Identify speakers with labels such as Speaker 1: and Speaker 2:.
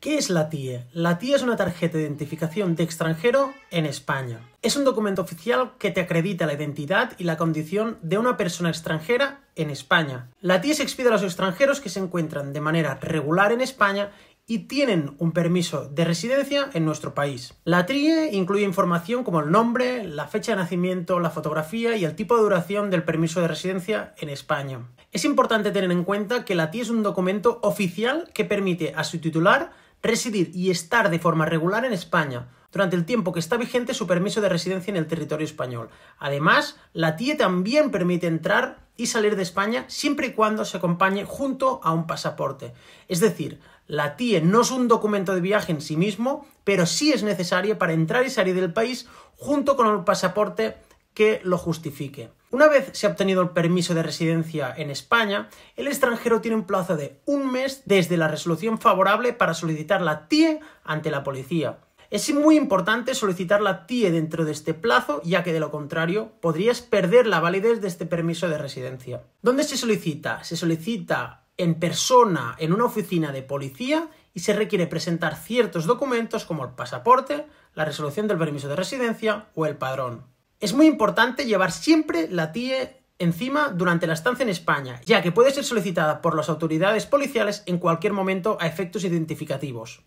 Speaker 1: ¿Qué es la TIE? La TIE es una tarjeta de identificación de extranjero en España. Es un documento oficial que te acredita la identidad y la condición de una persona extranjera en España. La TIE se expide a los extranjeros que se encuentran de manera regular en España y tienen un permiso de residencia en nuestro país. La TRIE incluye información como el nombre, la fecha de nacimiento, la fotografía y el tipo de duración del permiso de residencia en España. Es importante tener en cuenta que la TIE es un documento oficial que permite a su titular residir y estar de forma regular en España durante el tiempo que está vigente su permiso de residencia en el territorio español. Además, la TIE también permite entrar y salir de España siempre y cuando se acompañe junto a un pasaporte. Es decir, la TIE no es un documento de viaje en sí mismo, pero sí es necesario para entrar y salir del país junto con el pasaporte que lo justifique. Una vez se ha obtenido el permiso de residencia en España, el extranjero tiene un plazo de un mes desde la resolución favorable para solicitar la TIE ante la policía. Es muy importante solicitar la TIE dentro de este plazo, ya que de lo contrario podrías perder la validez de este permiso de residencia. ¿Dónde se solicita? Se solicita en persona en una oficina de policía y se requiere presentar ciertos documentos como el pasaporte, la resolución del permiso de residencia o el padrón. Es muy importante llevar siempre la TIE encima durante la estancia en España, ya que puede ser solicitada por las autoridades policiales en cualquier momento a efectos identificativos.